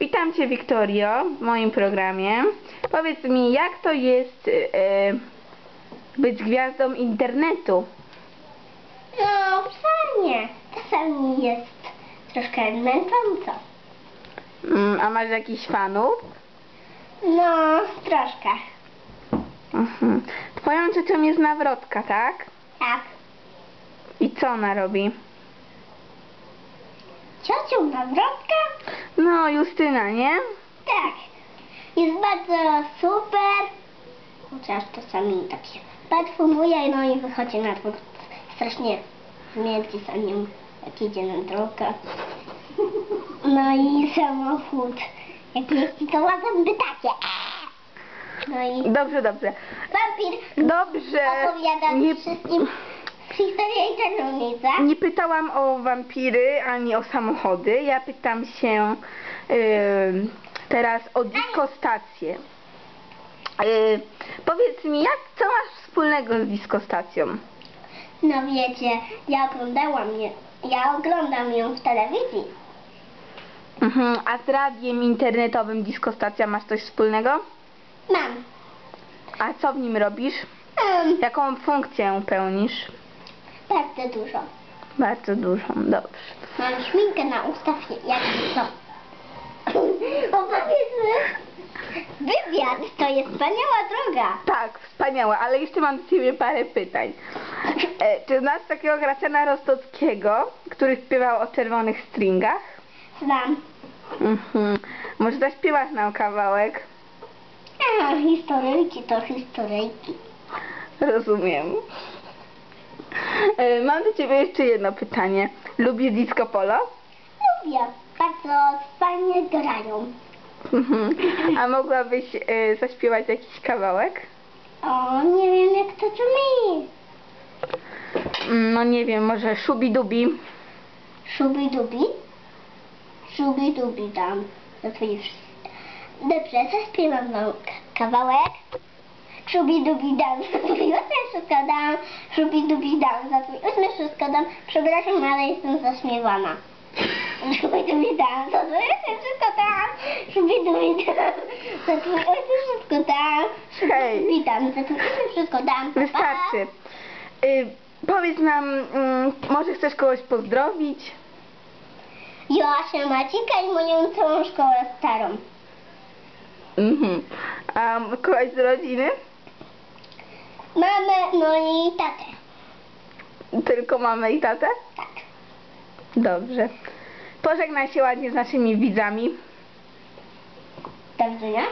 Witam Cię, Wiktorio, w moim programie. Powiedz mi, jak to jest e, być gwiazdą internetu? No, fajnie. Czasami jest troszkę męcząco. Mm, a masz jakichś fanów? No, troszkę. Mhm. Twoją ciocią jest Nawrotka, tak? Tak. I co ona robi? Ciocią nawrotka? No, Justyna, nie? Tak. Jest bardzo super. Chociaż czasami tak się perfumuje, no i wychodzi na dwór. Strasznie śmierdzi za nią, jak idzie na drogę. No i samochód. Jak jeździ, to ładem by takie. No i Dobrze, dobrze. wampir Dobrze. opowiada Nie, wszystkim i nie pytałam o wampiry ani o samochody. Ja pytam się teraz o diskostację. Y, powiedz mi, jak, co masz wspólnego z diskostacją? No wiecie, ja oglądałam je, ja oglądam ją w telewizji. Mhm. A z radiem internetowym diskostacja masz coś wspólnego? Mam. A co w nim robisz? Um, Jaką funkcję pełnisz? Bardzo dużo. Bardzo dużą, dobrze. Mam szminkę na ustach, jak co. Opowiedzmy. Wywiad to jest wspaniała droga. Tak, wspaniałe, ale jeszcze mam do Ciebie parę pytań. E, czy znasz takiego Gracjana Rostockiego, który śpiewał o czerwonych stringach? Znam. Mhm. Może zaśpiewasz nam kawałek? A, historyjki to historyjki. Rozumiem. E, mam do Ciebie jeszcze jedno pytanie. Lubisz disco polo? Lubię. Bardzo fajnie grają. A mogłabyś e, zaśpiewać jakiś kawałek? O, nie wiem jak to brzmi. Mm, No nie wiem, może szubi-dubi? Szubi-dubi? Szubi-dubi dam. No. Dobrze, zaśpiewam wam kawałek. Szubi-dubi dam. Za twój ósmy wszystko dam. Szubi-dubi dam. Za twój ósmy wszystko dam. Przepraszam, ale jestem zaśmiewana. Szubi-dubi dam. Za twój ósmy wszystko dam. Szubi-dubi dam. Za twój ósmy wszystko dam. Hej. Szubi-dubi dam. Za twój ósmy wszystko dam. Wystarczy. Y, powiedz nam, mm, może chcesz kogoś pozdrowić? Joasię Macika i moją całą szkołę starą. Mhm. A kogoś z rodziny? Mamę, no i tatę. Tylko mamę i tatę? Tak. Dobrze. Pożegnaj się ładnie z naszymi widzami. Do widzenia.